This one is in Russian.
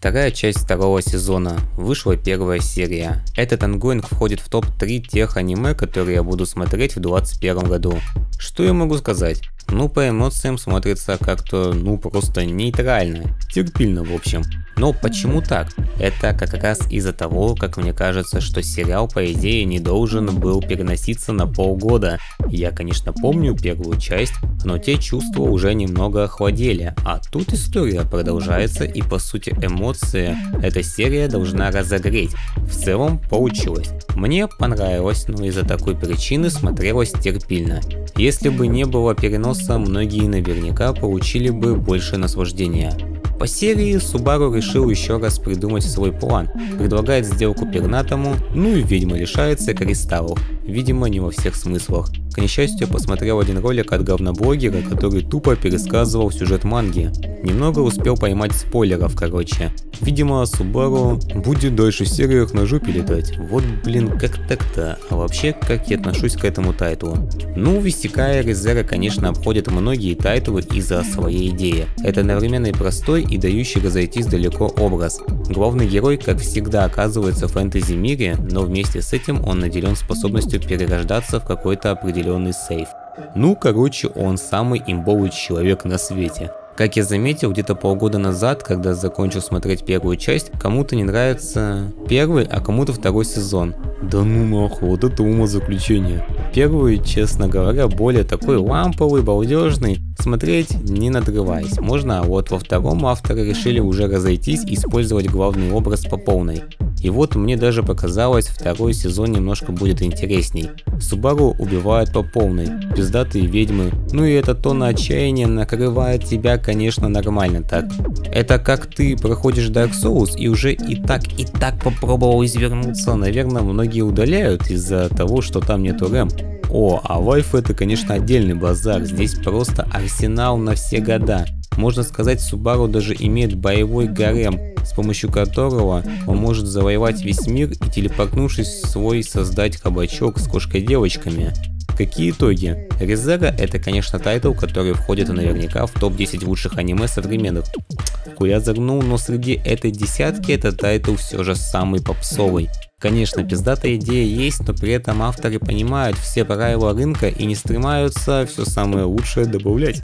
Вторая часть второго сезона. Вышла первая серия. Этот ongoing входит в топ-3 тех аниме, которые я буду смотреть в 2021 году. Что я могу сказать? Ну, по эмоциям смотрится как-то, ну, просто нейтрально. Терпильно, в общем. Но почему так? Это как раз из-за того, как мне кажется, что сериал по идее не должен был переноситься на полгода. Я, конечно, помню первую часть, но те чувства уже немного охладели, а тут история продолжается и по сути эмоции эта серия должна разогреть. В целом получилось. Мне понравилось, но из-за такой причины смотрелось терпильно. Если бы не было переноса, многие наверняка получили бы больше наслаждения. По серии Субару решил еще раз придумать свой план, предлагает сделку пернатому, ну и ведьма лишается кристаллов, видимо не во всех смыслах. Несчастью, посмотрел один ролик от говноблогера, который тупо пересказывал сюжет манги. Немного успел поймать спойлеров, короче. Видимо, Субару будет дальше в сериях на жопе летать. Вот блин, как так-то? А вообще, как я отношусь к этому тайтлу? Ну, в исекаях Re:Zero, конечно, обходят многие тайтлы из-за своей идеи. Это одновременно простой и дающий разойтись далеко образ. Главный герой, как всегда, оказывается в фэнтези мире, но вместе с этим он наделен способностью перерождаться в какой-то определенный save. Ну, короче, он самый имбовый человек на свете. Как я заметил где-то полгода назад, когда закончил смотреть первую часть, кому-то не нравится первый, а кому-то второй сезон. Да ну нахуй, вот это умозаключение. Первый, честно говоря, более такой ламповый, балдежный, смотреть не надрываясь. Можно, а вот во втором авторы решили уже разойтись и использовать главный образ по полной. И вот мне даже показалось, второй сезон немножко будет интересней. Субару убивают по полной, пиздатые ведьмы, ну и это тона отчаяния накрывает тебя, конечно, нормально так. Это как ты проходишь Dark Souls и уже и так, и так попробовал извернуться, наверное, многие удаляют из-за того, что там нету рэм. О, а Вайф это, конечно, отдельный базар, здесь просто арсенал на все года. Можно сказать, Субару даже имеет боевой гарем, с помощью которого он может завоевать весь мир и телепортнувшись в свой создать кабачок с кошкой-девочками. Какие итоги? Re:Zero это, конечно, тайтл, который входит наверняка в топ-10 лучших аниме современных. Хуя загнул, но среди этой десятки этот тайтл все же самый попсовый. Конечно, пиздатая идея есть, но при этом авторы понимают все правила рынка и не стремаются все самое лучшее добавлять.